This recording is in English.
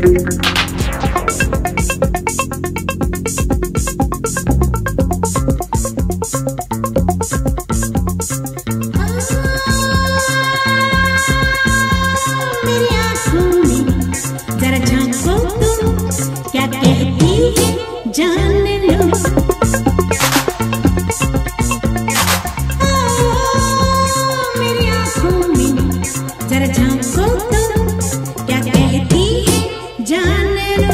different.